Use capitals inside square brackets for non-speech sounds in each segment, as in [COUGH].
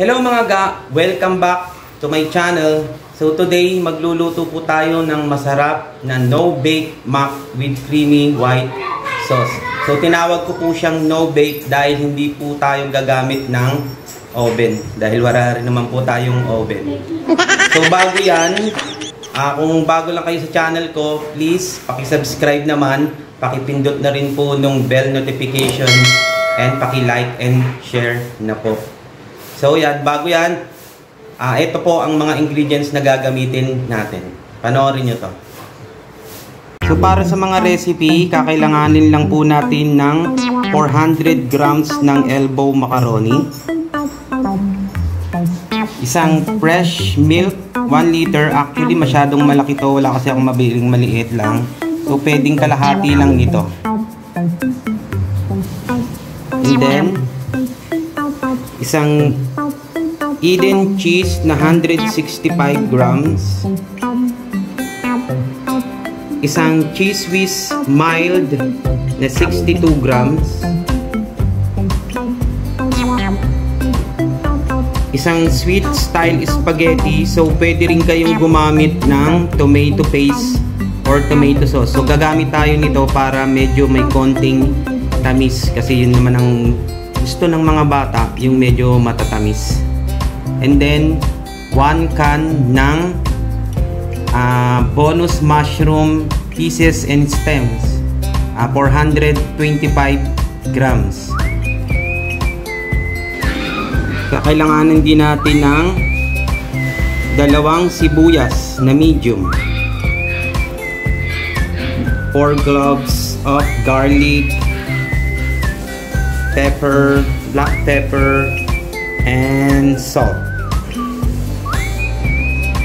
Hello mga ga! Welcome back to my channel. So today, magluluto po tayo ng masarap na no-bake mac with creamy white sauce. So tinawag ko po siyang no-bake dahil hindi po tayo gagamit ng oven. Dahil wala rin naman po tayong oven. So bago yan, ah, kung bago lang kayo sa channel ko, please pakisubscribe naman. Pakipindot na rin po nung bell notification and paki-like and share na po. So yan, bago yan, ah ito po ang mga ingredients na gagamitin natin. Panoorin nyo to. So para sa mga recipe, kakailanganin lang po natin ng 400 grams ng elbow macaroni. Isang fresh milk, 1 liter. Actually, masyadong malaki to. Wala kasi akong mabiling maliit lang. So, pwedeng kalahati lang nito. And then, isang Eden cheese na 165 grams. Isang cheese whiz mild na 62 grams. Isang sweet style spaghetti. So, pwede rin kayong gumamit ng tomato paste or tomato sauce. So, gagamit tayo nito para medyo may konting tamis. Kasi yun naman ang gusto ng mga bata, yung medyo matatamis. And then, 1 can ng uh, bonus mushroom pieces and stems. Uh, 425 grams. Kakailanganin din natin ng dalawang sibuyas na medium. 4 cloves of garlic, pepper, black pepper, and salt.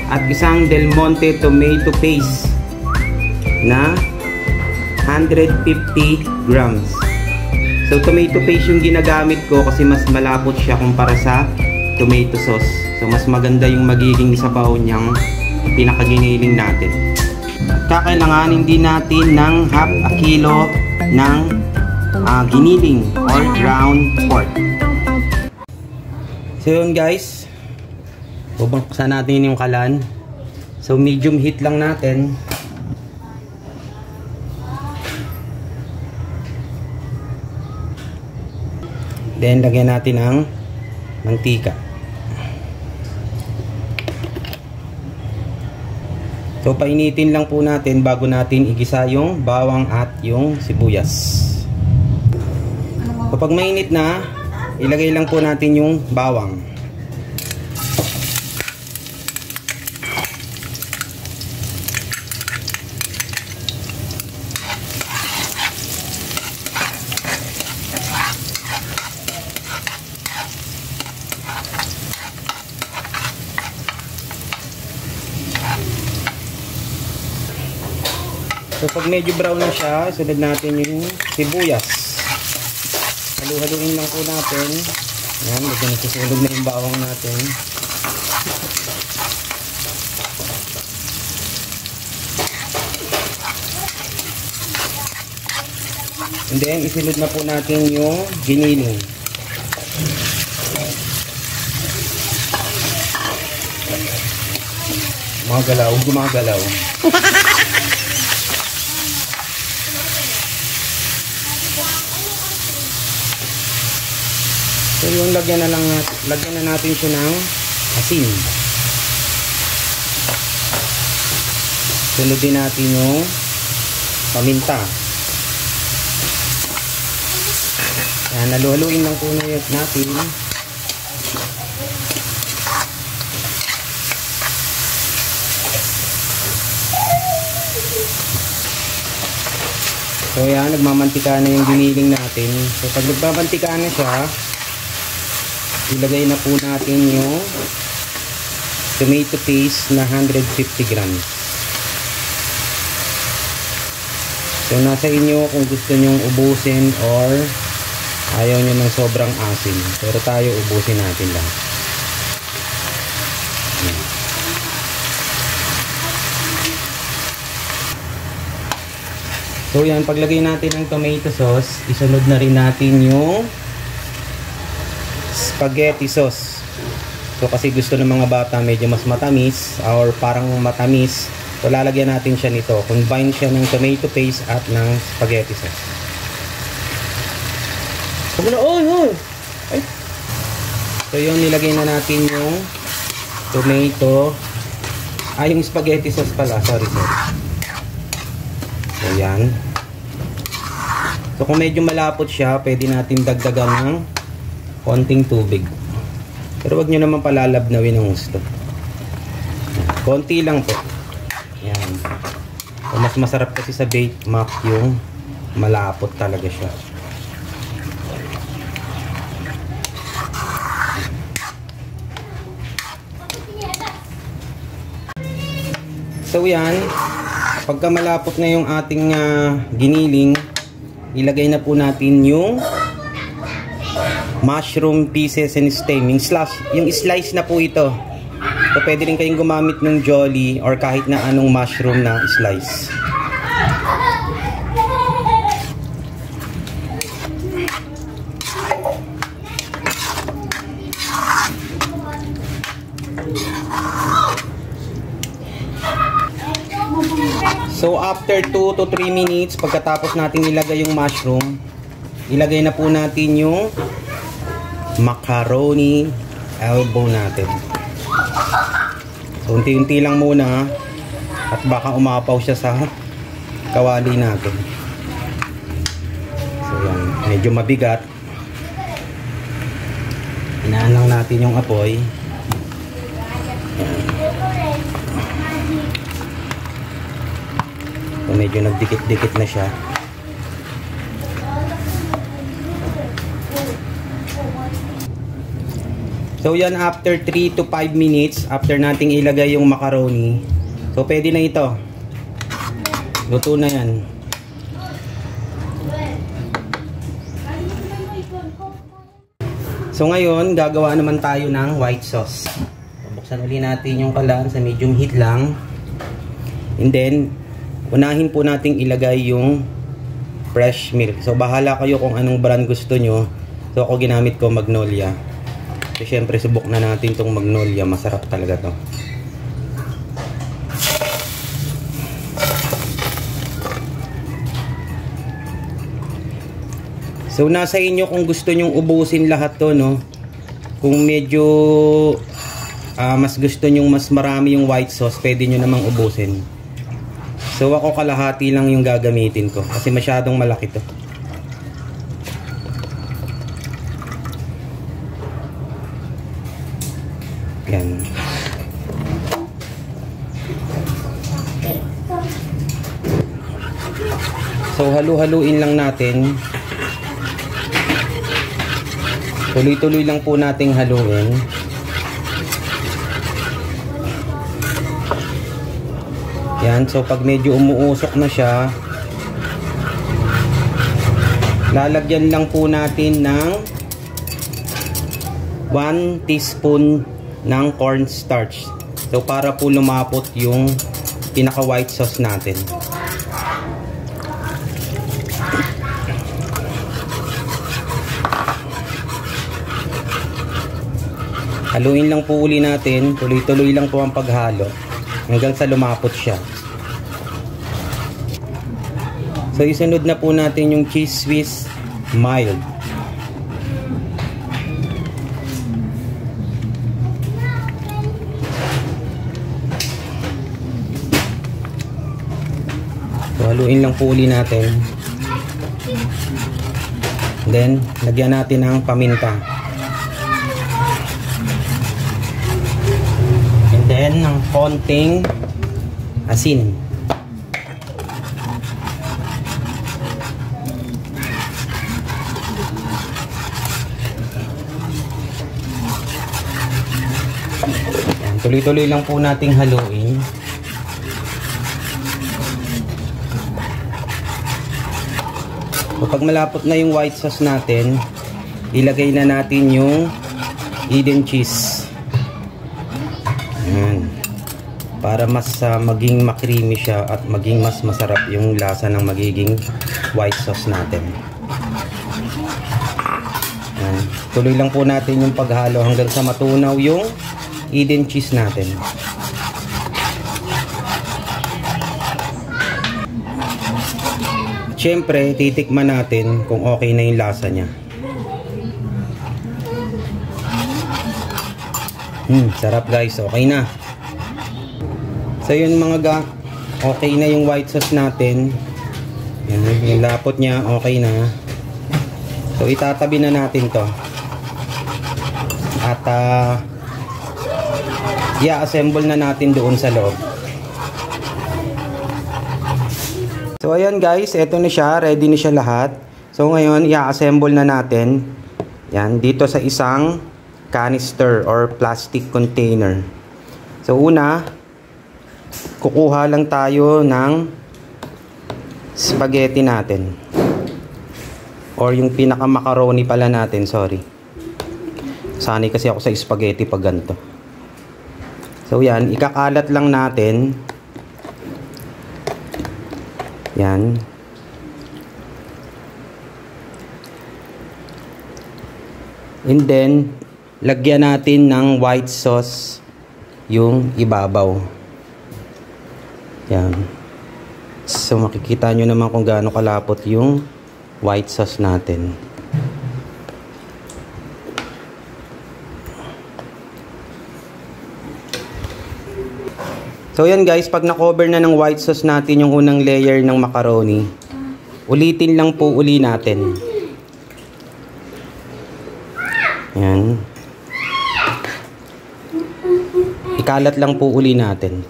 At isang Del Monte tomato paste na 150 grams. So tomato paste yung ginagamit ko kasi mas malapot siya kumpara sa tomato sauce. So mas maganda yung magiging sabaw niyang pinakaginiling natin. At kakailanganin din natin ng half a kilo ng uh, giniling or ground pork. So yun guys, bubuksan natin yung kalan. So medium heat lang natin. Then lagyan natin ang mantika. So painitin lang po natin bago natin igisa yung bawang at yung sibuyas. Kapag mainit na, ilagay lang po natin yung bawang. So pag medyo brown na siya, sunod natin yung sibuyas. Halu-haluin lang po natin. Yan, medyo nagsusunog na yung bawang natin. And then, isunod na po natin yung giniling. Gumagalaw, gumagalaw. [LAUGHS] So yung lagyan na lang natin, lagyan na natin siya ng asin. Sunod din natin yung paminta. Yan, naluhaluin lang po na natin. So yan, nagmamantika na yung giniling natin. So pag nagmamantika na siya, ilagay na po natin yung tomato paste na 150 grams. So nasa inyo kung gusto nyong ubusin or ayaw nyo ng sobrang asin. Pero tayo ubusin natin lang. So yan, paglagay natin ng tomato sauce, isunod na rin natin yung spaghetti sauce. So kasi gusto ng mga bata medyo mas matamis or parang matamis. So lalagyan natin siya nito. Combine siya ng tomato paste at ng spaghetti sauce. Sabi na, oy, oy! So yun, nilagay na natin yung tomato. Ah, yung spaghetti sauce pala. Sorry, sorry. So yan. So kung medyo malapot siya, pwede natin dagdagan ng konting tubig. Pero wag nyo naman palalabnawin ng gusto. Konti lang po. Yan. So, mas masarap kasi sa bake mac yung malapot talaga siya. So yan, pagka malapot na yung ating uh, giniling, ilagay na po natin yung mushroom pieces and stem. Yung, slash, yung slice na po ito. So, pwede rin kayong gumamit ng jolly or kahit na anong mushroom na slice. So after 2 to 3 minutes, pagkatapos natin ilagay yung mushroom, ilagay na po natin yung macaroni elbow natin. So unti-unti lang muna at baka umapaw siya sa kawali natin. So yan, medyo mabigat. Inaan lang natin yung apoy. So, medyo nagdikit-dikit na siya. So yan after 3 to 5 minutes after nating ilagay yung macaroni. So pwede na ito. Luto na yan. So ngayon gagawa naman tayo ng white sauce. Buksan uli natin yung kalan sa medium heat lang. And then unahin po nating ilagay yung fresh milk. So, bahala kayo kung anong brand gusto nyo. So, ako ginamit ko Magnolia. So, syempre, subok na natin tong Magnolia. Masarap talaga to. So, nasa inyo kung gusto nyong ubusin lahat to, no? Kung medyo uh, mas gusto nyong mas marami yung white sauce, pwede nyo namang ubusin. So ako kalahati lang yung gagamitin ko kasi masyadong malaki to. Halu-haluin lang natin. Tuloy-tuloy lang po nating haluin. Yan, so pag medyo umuusok na siya, lalagyan lang po natin ng 1 teaspoon ng cornstarch. So para po lumapot yung pinaka white sauce natin. Haluin lang po uli natin, tuloy-tuloy lang po ang paghalo hanggang sa lumapot siya. So, isunod na po natin yung cheese Swiss mild. So, haluin lang po uli natin. Then, lagyan natin ng paminta. Then, ng konting asin. Tuloy-tuloy lang po nating haluin. Kapag malapot na yung white sauce natin, ilagay na natin yung Eden cheese. Ayan. Para mas uh, maging makrimi siya at maging mas masarap yung lasa ng magiging white sauce natin. Ayan. Tuloy lang po natin yung paghalo hanggang sa matunaw yung Eden cheese natin. Siyempre, titikman natin kung okay na yung lasa niya. Hmm, sarap guys. Okay na. So yun mga ga, okay na yung white sauce natin. Yan, yung lapot niya, okay na. So itatabi na natin to. At uh, i-assemble na natin doon sa loob. So ayan guys, eto na siya, ready na siya lahat. So ngayon, i-assemble na natin. Yan, dito sa isang canister or plastic container. So una, kukuha lang tayo ng spaghetti natin. Or yung pinaka macaroni pala natin, sorry. Sanay kasi ako sa spaghetti pag ganito. So yan, ikakalat lang natin. Yan. And then, lagyan natin ng white sauce yung ibabaw. Yan. So makikita nyo naman kung gaano kalapot yung white sauce natin. So yan guys, pag na-cover na ng white sauce natin yung unang layer ng macaroni, ulitin lang po uli natin. Yan. Ikalat lang po uli natin.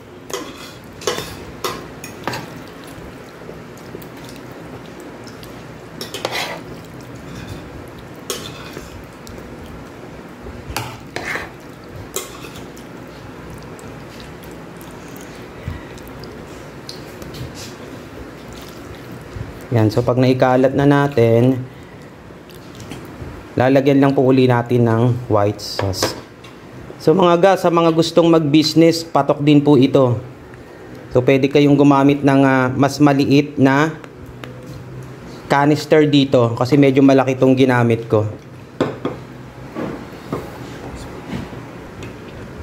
Yan, so pag naikalat na natin, lalagyan lang po uli natin ng white sauce. So mga ga, sa mga gustong mag-business, patok din po ito. So pwede kayong gumamit ng uh, mas maliit na canister dito kasi medyo malaki itong ginamit ko.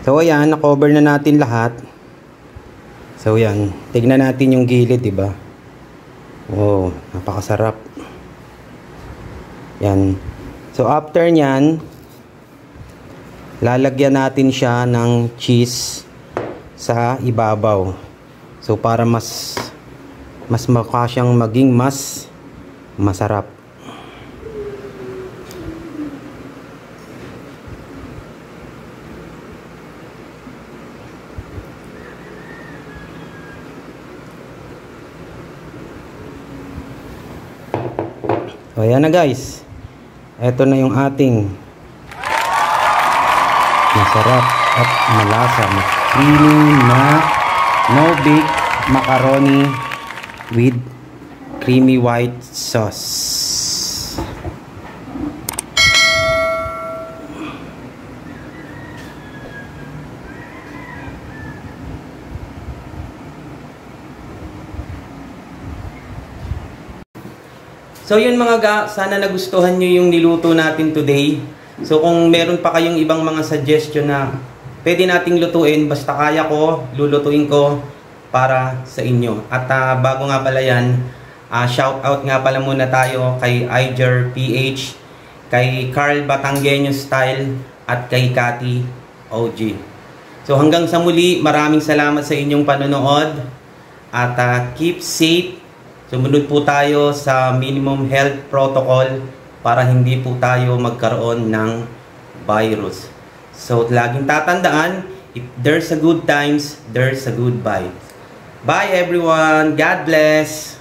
So ayan, na-cover na natin lahat. So yan, tignan natin yung gilid, 'di ba? Oh, napakasarap. Yan. So after nyan, lalagyan natin siya ng cheese sa ibabaw. So para mas mas mukha siyang maging mas masarap. So ayan na guys. Ito na yung ating masarap at malasa na creamy na no bake macaroni with creamy white sauce. So yun mga ga, sana nagustuhan nyo yung niluto natin today. So kung meron pa kayong ibang mga suggestion na pwede nating lutuin, basta kaya ko, lulutuin ko para sa inyo. At uh, bago nga pala yan, uh, shout out nga pala muna tayo kay Iger PH, kay Carl Batanggenyo Style, at kay Cathy OG. So hanggang sa muli, maraming salamat sa inyong panonood. At uh, keep safe Sumunod po tayo sa minimum health protocol para hindi po tayo magkaroon ng virus. So, laging tatandaan, if there's a good times, there's a good bye. Bye everyone! God bless!